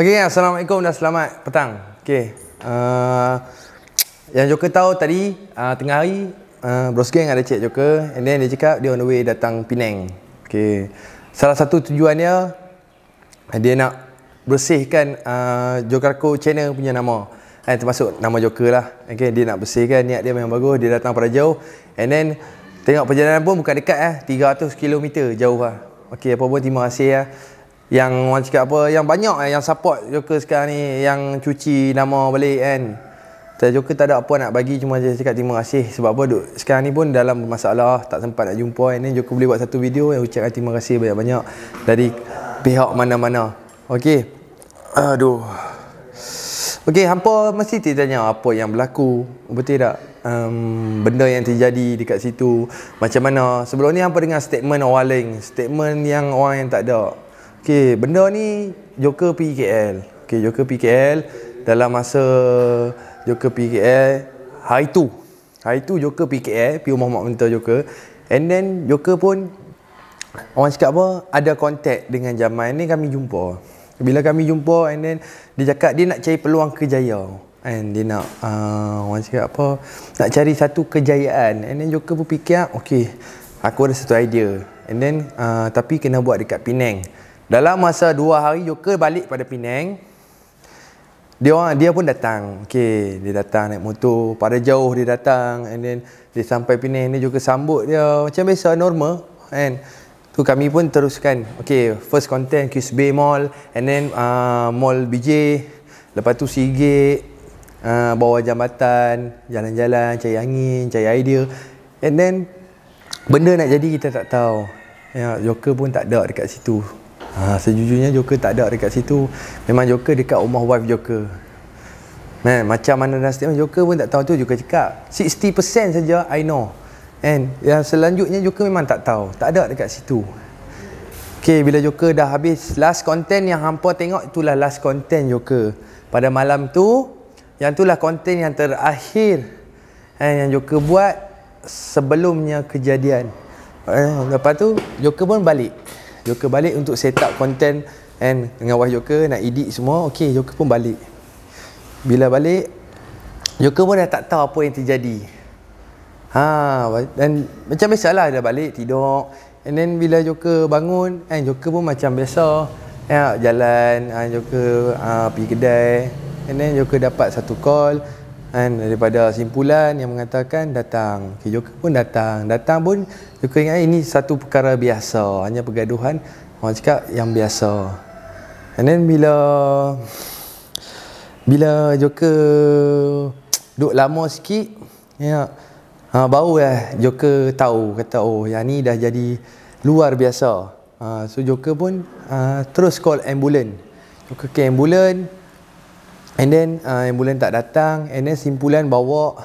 Okey, Assalamualaikum dan selamat petang. Okey. Uh, yang Joker tahu tadi, uh, tengah hari, uh, Bros Gang ada cek Joker. And then dia cakap dia on the way datang Penang. Okey. Salah satu tujuannya, dia nak bersihkan uh, Jokerko channel punya nama. Eh, termasuk nama Joker lah. Okay, dia nak bersihkan, niat dia memang bagus. Dia datang pada jauh. And then, tengok perjalanan pun bukan dekat eh. 300 km jauh lah. Okey, apa pun terima kasih lah yang orang cakap apa yang banyak eh, yang support Joker sekarang ni yang cuci nama balik kan. Tak Joker tak ada apa nak bagi cuma je cakap terima kasih. Sebab apa duk sekarang ni pun dalam masalah tak sempat nak jumpa ni Joker boleh buat satu video yang ucapkan terima kasih banyak-banyak dari pihak mana-mana. Okey. Aduh. Okey hampa mesti tanya apa yang berlaku. Betul tak? Um, benda yang terjadi dekat situ macam mana? Sebelum ni hampa dengar statement orang lain statement yang orang yang tak ada Okey, benda ni Joker PKL. Okey, Joker PKL dalam masa Joker PKL hari tu. Hari tu Joker PKL, rumah Mak Mentor Joker. And then Joker pun orang cakap apa? Ada kontak dengan Jamal ni kami jumpa. Bila kami jumpa and then dia cakap dia nak cari peluang kejayaan. And dia nak uh, orang cakap apa? Nak cari satu kejayaan. And then Joker pun fikir, okey, aku ada satu idea. And then uh, tapi kena buat dekat Penang. Dalam masa dua hari Joker balik pada Penang. Dia orang dia pun datang. Okey, dia datang naik motor. Pada jauh dia datang and then dia sampai Penang ni Joker sambut dia macam biasa normal and tu kami pun teruskan. Okey, first content Kiss Bay Mall and then uh, Mall BJ. Lepas tu Sigit uh, bawah jambatan, jalan-jalan, cari angin, cari idea. And then benda nak jadi kita tak tahu. Ya, Joker pun tak ada dekat situ. Ha, sejujurnya Joker tak ada dekat situ. Memang Joker dekat rumah wife Joker. Man, macam mana dah statement Joker pun tak tahu tu Joker cakap. 60% saja I know. And yang selanjutnya Joker memang tak tahu. Tak ada dekat situ. Okay, bila Joker dah habis last content yang hampa tengok itulah last content Joker. Pada malam tu, yang itulah content yang terakhir eh, yang Joker buat sebelumnya kejadian. Eh, lepas tu Joker pun balik. Joker balik untuk set up content and dengan wife Joker nak edit semua okey Joker pun balik. Bila balik Joker pun dah tak tahu apa yang terjadi. Ha dan macam biasalah dia balik tidur. And then bila Joker bangun and Joker pun macam biasa ya jalan ha, Joker ha, pergi kedai. And then Joker dapat satu call kan daripada simpulan yang mengatakan datang. Okay, Joker pun datang. Datang pun Joker ingat ini satu perkara biasa. Hanya pergaduhan orang cakap yang biasa. And then bila bila Joker duduk lama sikit ya ha, baru lah Joker tahu kata oh yang ni dah jadi luar biasa. Ha, so Joker pun ha, terus call ambulans Joker ke ambulans And then uh, ambulans tak datang And then simpulan bawa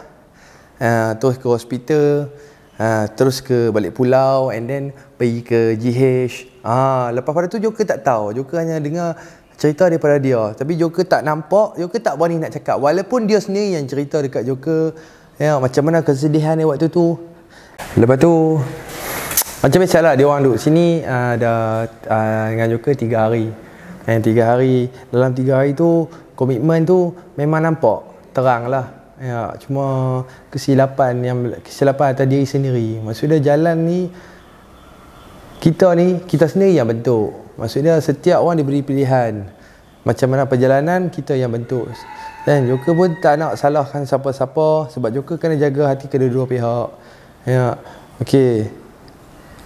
uh, Terus ke hospital uh, Terus ke balik pulau And then pergi ke GH uh, Lepas pada tu Joker tak tahu. Joker hanya dengar cerita daripada dia. Tapi Joker tak nampak Joker tak berani nak cakap. Walaupun dia sendiri yang cerita dekat Joker ya, Macam mana kesedihan dia waktu tu. Lepas tu Macam biasalah dia orang duduk sini uh, Dah uh, dengan Joker tiga hari. And tiga hari Dalam tiga hari tu komitmen tu memang nampak terang lah. Ya cuma kesilapan yang kesilapan atas diri sendiri. Maksudnya jalan ni kita ni kita sendiri yang bentuk. Maksudnya setiap orang diberi pilihan. Macam mana perjalanan kita yang bentuk. Dan Joker pun tak nak salahkan siapa-siapa sebab Joker kena jaga hati kedua-dua pihak. Ya okey.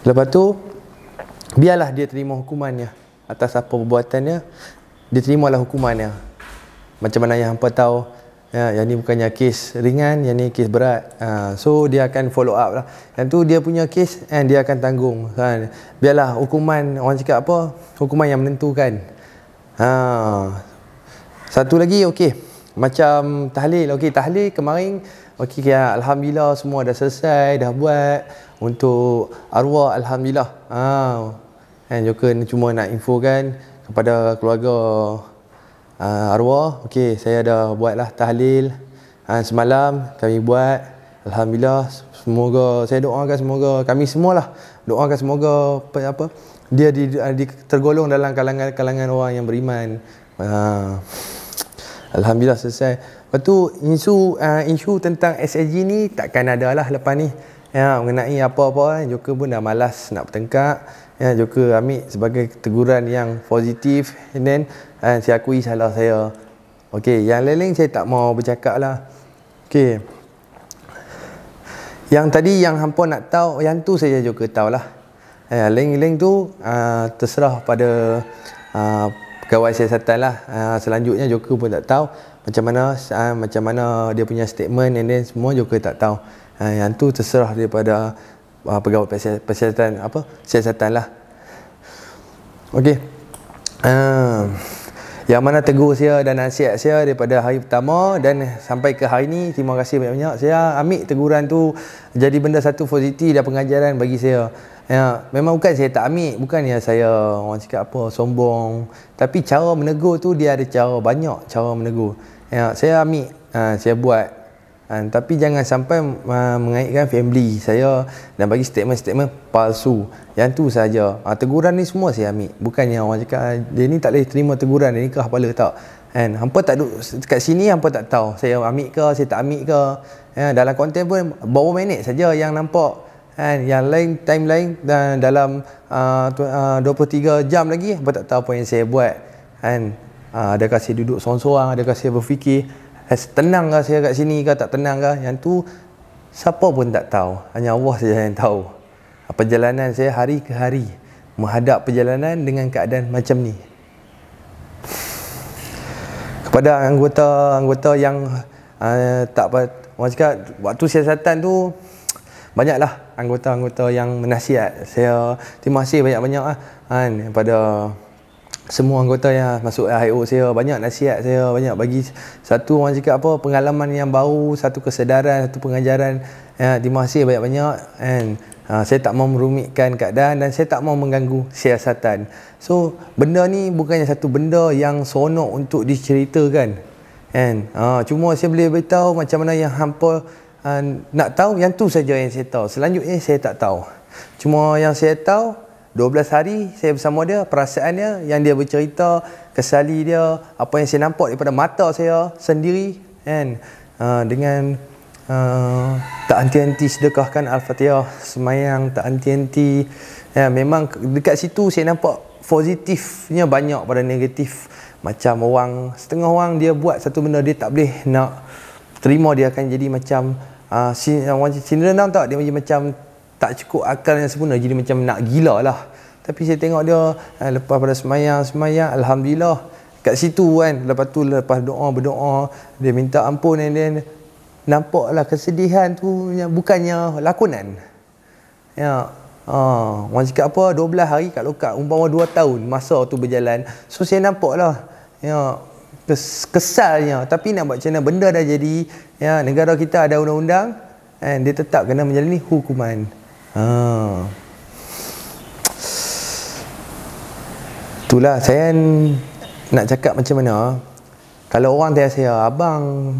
Lepas tu biarlah dia terima hukumannya atas apa perbuatannya. Dia terimalah hukumannya macam mana yang hampa tahu ya, yang ni bukannya kes ringan yang ni kes berat. Ha, so dia akan follow up lah. Yang tu dia punya kes and dia akan tanggung. Kan biarlah hukuman orang cakap apa hukuman yang menentukan. Ha. satu lagi okey. Macam tahlil okey tahlil kemarin okey ya, alhamdulillah semua dah selesai dah buat untuk arwah alhamdulillah. Ha. kan Joker cuma nak infokan kepada keluarga uh, arwah okey saya dah buatlah tahlil. Uh, semalam kami buat. Alhamdulillah semoga saya doakan semoga kami semualah doakan semoga apa, apa dia di, di, tergolong dalam kalangan kalangan orang yang beriman. Uh, Alhamdulillah selesai. Lepas tu isu, uh, isu tentang SAG ni takkan ada lah lepas ni. Ya, Mengenai apa-apa Joker pun dah malas nak bertengkar ya, Joker ambil sebagai teguran yang positif. And then uh, saya akui salah saya. Okey, yang lain-lain saya tak mau bercakap lah. Okey Yang tadi yang hampa nak tahu Yang tu saya juga tahu lah eh, Link-link tu uh, terserah pada uh, pegawai siasatan lah. Uh, Selanjutnya Joker pun tak tahu Macam mana uh, macam mana dia punya statement. And then semua Joker tak tahu. Uh, Yang tu terserah daripada uh, pegawai siasatan apa? Siasatan lah. Okey. Uh, yang mana tegur saya dan nasihat saya daripada hari pertama dan sampai ke hari ini terima kasih banyak-banyak. Saya ambil teguran tu jadi benda satu positif dan pengajaran bagi saya. Ya memang bukan saya tak ambil bukan ya saya orang cakap apa sombong. Tapi cara menegur tu dia ada cara banyak cara menegur. Ya saya ambil ha, saya buat Ha, tapi jangan sampai uh, mengaitkan family saya dan bagi statement-statement palsu. Yang tu saja. Ha, teguran ni semua saya ambil. Bukannya orang cakap dia ni tak boleh terima teguran, dia ni kah kepala tak. Kan? Hampa tak duduk kat sini hampa tak tahu. Saya ambil ke, saya tak ambil ke. Ya, dalam konten pun bawa minit saja yang nampak. Kan? Yang lain time lain dan dalam uh, uh, 23 jam lagi hampa tak tahu apa yang saya buat. Kan? Uh, adakah saya duduk seorang-seorang, adakah saya berfikir tenang ke saya kat sini ke tak tenang ke yang tu siapa pun tak tahu. Hanya Allah saja yang tahu. Perjalanan saya hari ke hari menghadap perjalanan dengan keadaan macam ni. Kepada anggota-anggota yang uh, tak apa orang cakap waktu siasatan tu banyaklah anggota-anggota yang menasihat. Saya terima kasih banyak-banyak lah, kan kepada semua anggota yang masuk IO saya banyak nasihat saya banyak bagi satu orang cakap apa pengalaman yang baru satu kesedaran satu pengajaran. Ya terima kasih banyak-banyak and ha, saya tak mau merumitkan keadaan dan saya tak mau mengganggu siasatan. So benda ni bukannya satu benda yang seronok untuk diceritakan. Kan ha, cuma saya boleh beritahu macam mana yang hampa ha, nak tahu yang tu saja yang saya tahu. Selanjutnya saya tak tahu. Cuma yang saya tahu 12 hari saya bersama dia, perasaan dia yang dia bercerita, kesali dia, apa yang saya nampak daripada mata saya sendiri kan. Uh, dengan uh, tak henti-henti sedekahkan Al-Fatihah, semayang tak henti-henti. Ya, memang dekat situ saya nampak positifnya banyak pada negatif. Macam orang, setengah orang dia buat satu benda dia tak boleh nak terima dia akan jadi macam uh, orang Cinderella tak dia macam tak cukup akal yang sempurna. Jadi macam nak gila lah. Tapi saya tengok dia eh, lepas pada semayang semayang Alhamdulillah. Kat situ kan lepas tu lepas doa berdoa dia minta ampun dan then nampaklah kesedihan tu bukannya lakonan. Ya Ha, orang cakap apa 12 hari kat lokal umpama 2 tahun masa tu berjalan. So saya nampak lah ya kes, kesalnya. Tapi nak buat macam mana benda dah jadi. Ya negara kita ada undang-undang and dia tetap kena menjalani hukuman Ha. Itulah saya nak cakap macam mana kalau orang tanya saya abang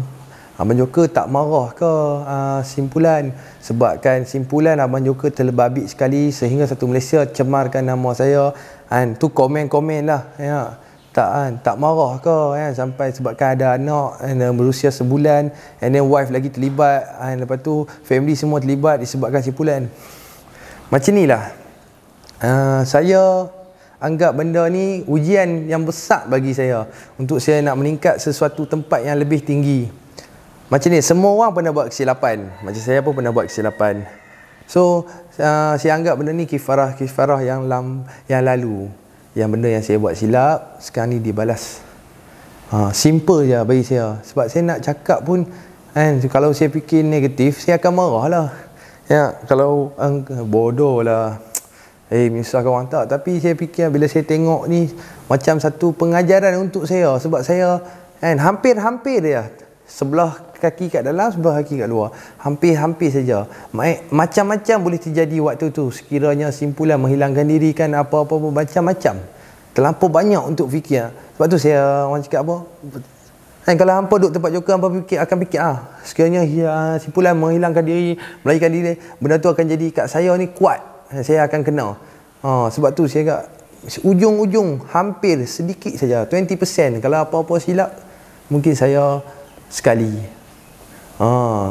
Abang Joker tak marah ke? Uh, simpulan sebabkan simpulan Abang Joker terlebabit sekali sehingga satu Malaysia cemarkan nama saya kan. Tu komen-komen lah ya. Tak kan tak marah ke kan sampai sebabkan ada anak and berusia sebulan and then wife lagi terlibat kan. Lepas tu family semua terlibat disebabkan simpulan macam ni lah. Uh, saya anggap benda ni ujian yang besar bagi saya. Untuk saya nak meningkat sesuatu tempat yang lebih tinggi. Macam ni, semua orang pernah buat kesilapan. Macam saya pun pernah buat kesilapan. So, uh, saya anggap benda ni kifarah-kifarah yang lam, yang lalu. Yang benda yang saya buat silap, sekarang ni dibalas. Uh, simple je bagi saya. Sebab saya nak cakap pun, kan, kalau saya fikir negatif, saya akan marah lah. Ya, kalau bodoh lah. Eh, misalkan orang tak. Tapi saya fikir bila saya tengok ni macam satu pengajaran untuk saya. Sebab saya kan, hampir-hampir dia. Sebelah kaki kat dalam, sebelah kaki kat luar. Hampir-hampir saja. Macam-macam boleh terjadi waktu tu. Sekiranya simpulan menghilangkan diri kan apa-apa macam-macam. Terlampau banyak untuk fikir. Sebab tu saya orang cakap apa? Dan kalau hampa duduk tempat joker hampa fikir akan fikir ah sekiranya ya, simpulan menghilangkan diri, melarikan diri, benda tu akan jadi kat saya ni kuat. Saya akan kena. Ha, sebab tu saya agak ujung-ujung hampir sedikit saja 20% kalau apa-apa silap mungkin saya sekali ha,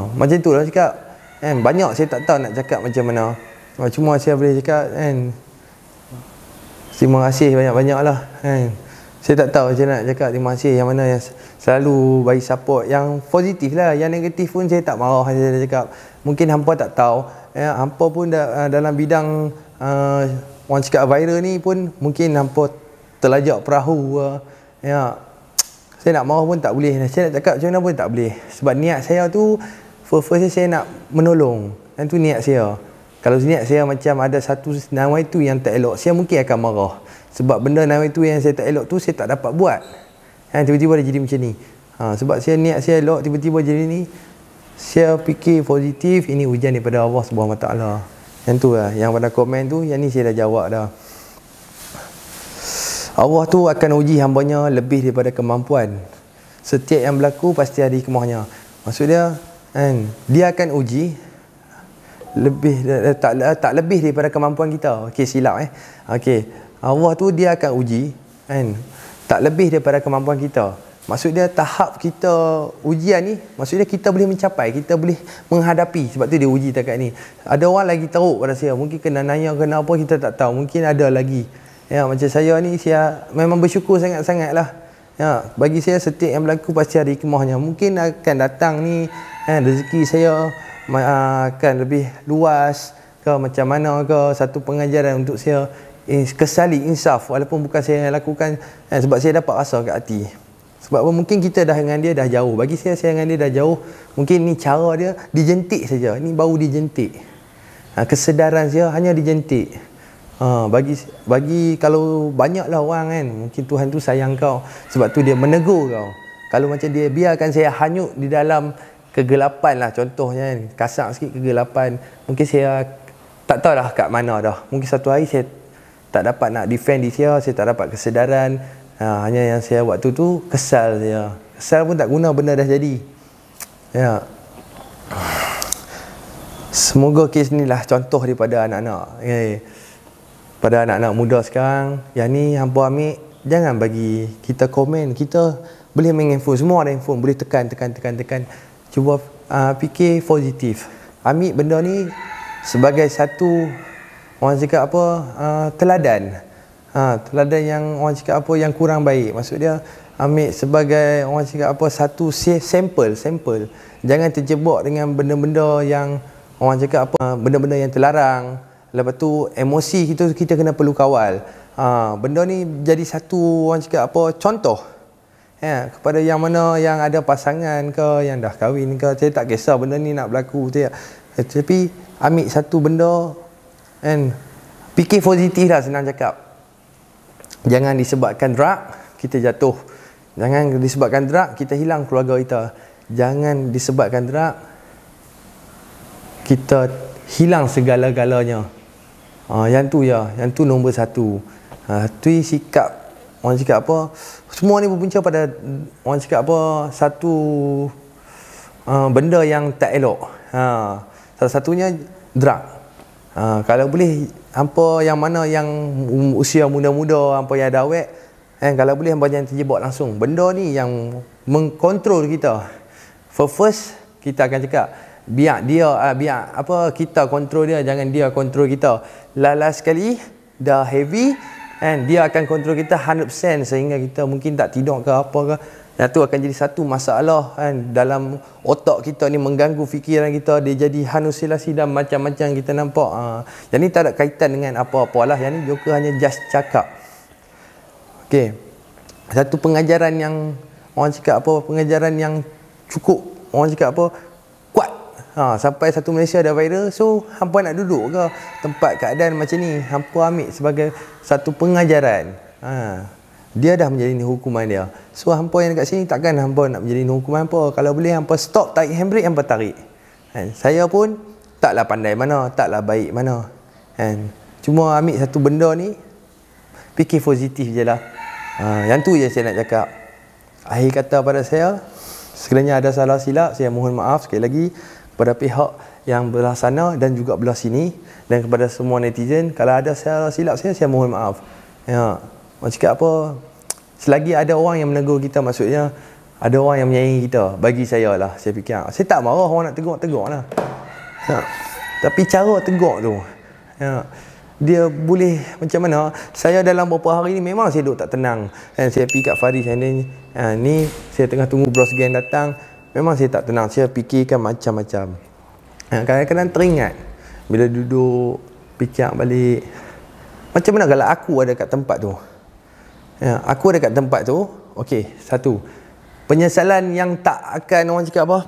macam tu lah cakap kan banyak saya tak tahu nak cakap macam mana ha, cuma saya boleh cakap kan terima kasih banyak-banyak lah kan saya tak tahu macam nak cakap terima kasih yang mana yang selalu bagi support. Yang positif lah yang negatif pun saya tak marah. Saya cakap mungkin hampa tak tahu. Ya, hampa pun da, dalam bidang uh, orang cakap viral ni pun mungkin hampa terlajak perahu uh, ya saya nak marah pun tak boleh. Saya nak cakap macam mana pun tak boleh. Sebab niat saya tu first, first saya nak menolong. Dan tu niat saya. Kalau niat saya macam ada satu nama itu yang tak elok saya mungkin akan marah. Sebab benda nama itu yang saya tak elok tu saya tak dapat buat kan tiba-tiba dia jadi macam ni ha, sebab saya niat saya elok tiba-tiba jadi ni saya fikir positif ini hujan daripada Allah Subhanahu Wa Taala yang tu lah yang pada komen tu yang ni saya dah jawab dah Allah tu akan uji hambanya lebih daripada kemampuan. Setiap yang berlaku pasti ada hikmahnya. Maksud dia, kan, dia akan uji lebih tak tak lebih daripada kemampuan kita. Okey silap eh. Okey. Allah tu dia akan uji kan tak lebih daripada kemampuan kita. Maksud dia tahap kita ujian ni, maksud dia kita boleh mencapai, kita boleh menghadapi. Sebab tu dia uji dekat ni. Ada orang lagi teruk pada saya. Mungkin kena nanya kena apa kita tak tahu. Mungkin ada lagi. Ya, macam saya ni saya memang bersyukur sangat-sangat lah. Ya, bagi saya setiap yang berlaku pasti ada hikmahnya. Mungkin akan datang ni eh, rezeki saya akan lebih luas ke macam mana ke satu pengajaran untuk saya eh, kesali insaf walaupun bukan saya yang lakukan eh, sebab saya dapat rasa kat hati. Sebab apa mungkin kita dah dengan dia dah jauh. Bagi saya saya dengan dia dah jauh. Mungkin ni cara dia dijentik saja. Ni baru dijentik. Ha, kesedaran saya hanya dijentik. Ha, bagi bagi kalau banyaklah orang kan mungkin Tuhan tu sayang kau sebab tu dia menegur kau. Kalau macam dia biarkan saya hanyut di dalam kegelapan lah contohnya kan kasar sikit kegelapan mungkin saya tak tahu dah kat mana dah. Mungkin satu hari saya tak dapat nak defend di saya, saya tak dapat kesedaran. Ha, hanya yang saya waktu tu kesal saya. Kesal pun tak guna benda dah jadi. Ya. Semoga kes ni lah contoh daripada anak-anak. Okay pada anak-anak muda sekarang yang ni hampa ambil jangan bagi kita komen kita boleh main handphone semua ada handphone boleh tekan tekan tekan tekan cuba uh, fikir positif ambil benda ni sebagai satu orang cakap apa uh, teladan ha, teladan yang orang cakap apa yang kurang baik maksud dia ambil sebagai orang cakap apa satu sampel sampel jangan terjebak dengan benda-benda yang orang cakap apa benda-benda yang terlarang Lepas tu emosi kita kita kena perlu kawal. Ha, benda ni jadi satu orang cakap apa contoh. Ya, kepada yang mana yang ada pasangan ke yang dah kahwin ke saya tak kisah benda ni nak berlaku. Eh, tapi ambil satu benda kan fikir positif lah senang cakap. Jangan disebabkan drug kita jatuh. Jangan disebabkan drug kita hilang keluarga kita. Jangan disebabkan drug kita hilang segala-galanya. Ha, yang tu ya, yang tu nombor satu. Ha, tu sikap orang cakap apa? Semua ni berpunca pada orang cakap apa? Satu uh, benda yang tak elok. Ha, salah satunya drug. Ha, kalau boleh hampa yang mana yang usia muda-muda, hampa yang ada awet, eh, kalau boleh hampa jangan terjebak langsung. Benda ni yang mengkontrol kita. For first, kita akan cakap, biar dia uh, biar apa kita kontrol dia jangan dia kontrol kita lala sekali dah heavy and dia akan kontrol kita 100% sehingga kita mungkin tak tidur ke apa ke dan tu akan jadi satu masalah kan. Dalam otak kita ni mengganggu fikiran kita dia jadi halusinasi dan macam-macam kita nampak. Ha. ni tak ada kaitan dengan apa-apa lah. Yang ni Joker hanya just cakap. Ok satu pengajaran yang orang cakap apa pengajaran yang cukup. Orang cakap apa Ha, sampai satu Malaysia dah viral so hampa nak duduk ke? Tempat keadaan macam ni hampa ambil sebagai satu pengajaran. Ha, dia dah menjadi hukuman dia. So hampa yang dekat sini takkan hampa nak menjadi hukuman hampa. Kalau boleh hampa stop tarik handbrake hampa tarik. Ha, saya pun taklah pandai mana taklah baik mana. Ha, cuma ambil satu benda ni fikir positif je lah. Ha, yang tu je saya nak cakap. Akhir kata pada saya sekiranya ada salah silap saya mohon maaf sekali lagi kepada pihak yang belah sana dan juga belah sini dan kepada semua netizen. Kalau ada salah silap saya saya mohon maaf. Ya. Orang cakap apa? Selagi ada orang yang menegur kita maksudnya ada orang yang menyayangi kita. Bagi saya lah, saya fikir. Saya tak marah orang nak tegur-tegur lah. Ya. Tapi cara tegur tu. Ya. Dia boleh macam mana Saya dalam beberapa hari ni Memang saya duduk tak tenang Dan saya pergi kat Faris And then uh, Ni Saya tengah tunggu Bros Gang datang Memang saya tak tenang Saya fikirkan macam-macam uh, Kadang-kadang teringat Bila duduk Fikir balik Macam mana kalau aku ada kat tempat tu ya, Aku ada kat tempat tu. Okey Satu. Penyesalan yang tak akan Orang cakap apa?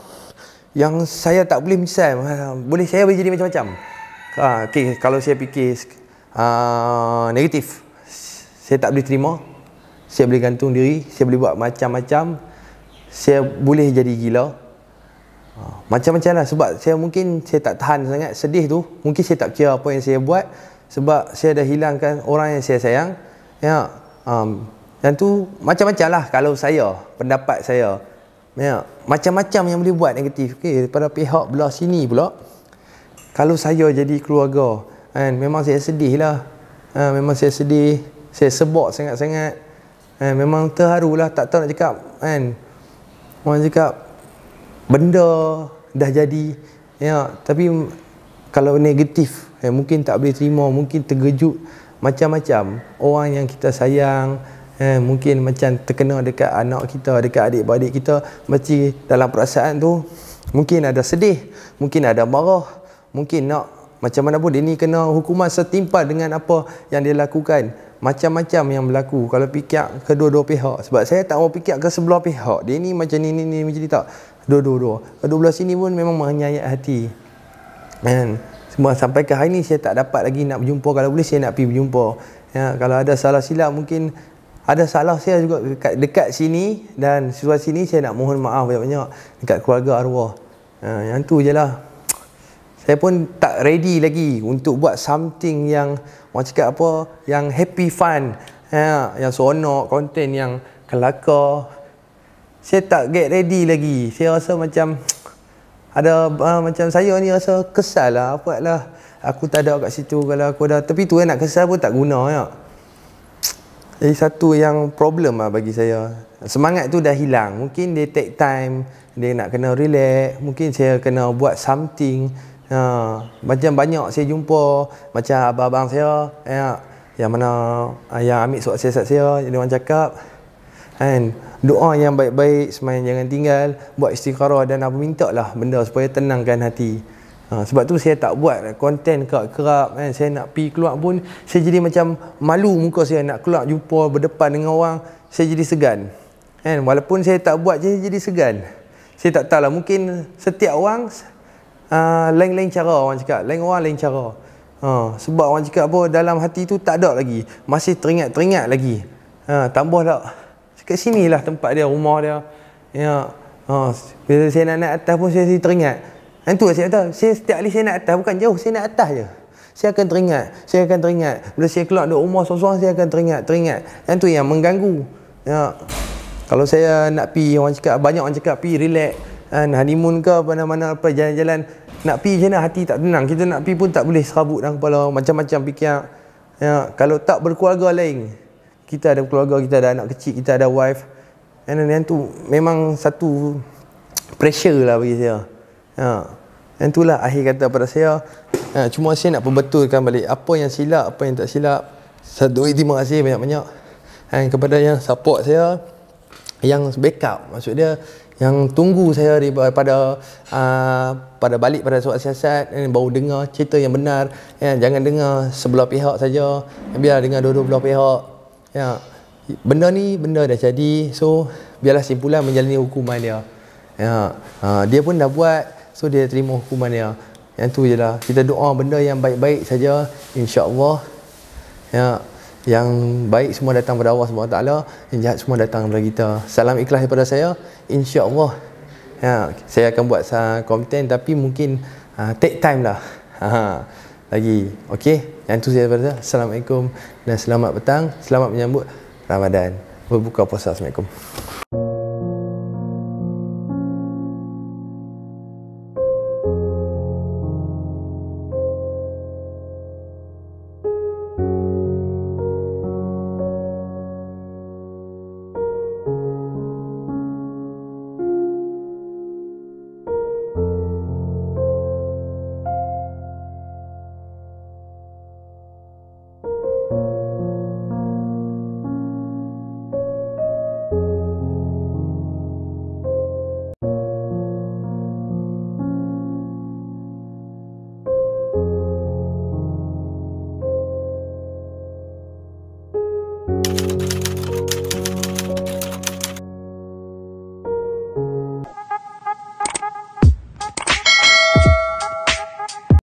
Yang saya tak boleh menyesal. Boleh saya boleh jadi macam-macam? Ha, okay, kalau saya fikir uh, negatif. Saya tak boleh terima. Saya boleh gantung diri. Saya boleh buat macam-macam. Saya boleh jadi gila. Uh, macam-macam lah. Sebab saya mungkin saya tak tahan sangat sedih tu. Mungkin saya tak kira apa yang saya buat. Sebab saya dah hilangkan orang yang saya sayang. Ya um, dan tu macam-macam lah kalau saya pendapat saya. Ya macam-macam yang boleh buat negatif. Okay, daripada pihak belah sini pula kalau saya jadi keluarga kan memang saya sedih lah. Ha, memang saya sedih saya sebok sangat-sangat. Ha, memang terharu lah. Tak tahu nak cakap kan. Orang cakap benda dah jadi. Ya tapi kalau negatif eh, mungkin tak boleh terima mungkin terkejut macam-macam orang yang kita sayang eh, mungkin macam terkena dekat anak kita dekat adik-beradik kita mesti dalam perasaan tu mungkin ada sedih mungkin ada marah mungkin nak macam mana pun dia ni kena hukuman setimpal dengan apa yang dia lakukan. Macam-macam yang berlaku kalau fikir kedua-dua pihak. Sebab saya tak mau fikir ke sebelah pihak. Dia ni macam ni, ni, ni macam ni tak. Dua-dua-dua. Kedua belah sini pun memang menyayat hati. kan? Semua sampai ke hari ni saya tak dapat lagi nak berjumpa. Kalau boleh saya nak pergi berjumpa. Ya, kalau ada salah silap mungkin ada salah saya juga dekat, dekat sini dan situasi sini saya nak mohon maaf banyak-banyak dekat keluarga arwah. Ha, yang tu je lah saya pun tak ready lagi untuk buat something yang orang cakap apa yang happy fun ya, yang seronok konten yang kelakar saya tak get ready lagi saya rasa macam ada uh, macam saya ni rasa kesal lah. Apa lah aku tak ada kat situ. Kalau aku ada tapi tu eh, nak kesal pun tak guna ya. Jadi satu yang problem lah bagi saya. Semangat tu dah hilang. Mungkin dia take time dia nak kena relax. Mungkin saya kena buat something. Ha, macam banyak saya jumpa macam abang-abang saya ya, yang mana ah, yang ambil siasat saya dia orang cakap kan doa yang baik-baik semayan jangan tinggal buat istikharah dan apa minta lah benda supaya tenangkan hati. Ha, sebab tu saya tak buat konten kerap-kerap kan. Saya nak pi keluar pun saya jadi macam malu muka saya nak keluar jumpa berdepan dengan orang saya jadi segan kan. Walaupun saya tak buat je jadi segan. Saya tak tahu lah mungkin setiap orang uh, lain-lain cara orang cakap lain orang lain cara. Ha, sebab orang cakap apa dalam hati tu tak ada lagi masih teringat-teringat lagi. Ha, tambah tak kat sini lah tempat dia rumah dia. Ya. Ha, bila saya nak naik atas pun saya teringat. Yang tu saya kata saya setiap kali saya nak atas bukan jauh saya nak atas je. Saya akan teringat saya akan teringat. Bila saya keluar dari rumah seorang-seorang saya akan teringat teringat. Yang tu yang mengganggu. Ya. Kalau saya nak pi orang cakap banyak orang cakap pi relax. Kan honeymoon ke mana-mana apa jalan-jalan. Nak pergi macam mana hati tak tenang. Kita nak pergi pun tak boleh serabut dalam kepala macam-macam fikir. Ya, kalau tak berkeluarga lain kita ada keluarga kita ada anak kecil kita ada wife. And then tu memang satu pressure lah bagi saya. Ya. dan itulah akhir kata pada saya. Ya, cuma saya nak perbetulkan balik apa yang silap apa yang tak silap. Satu terima kasih banyak-banyak. Dan kepada yang support saya yang backup maksud dia yang tunggu saya daripada uh, pada balik pada surat siasat eh, baru dengar cerita yang benar. Ya jangan dengar sebelah pihak saja. Biar dengar dua-dua belah pihak ya. Benda ni benda dah jadi so biarlah simpulan menjalani hukuman dia. Ya. Uh, dia pun dah buat so dia terima hukuman dia. Yang tu je lah. Kita doa benda yang baik-baik saja insya-Allah. Ya. Yang baik semua datang pada Allah SWT yang jahat semua datang kepada kita. Salam ikhlas daripada saya insya-Allah. Ya. Saya akan buat konten tapi mungkin uh, take time lah. Ha lagi. Okey? Yang tu saya saya. Assalamualaikum. Dan selamat petang. Selamat menyambut Ramadan. Berbuka puasa. Assalamualaikum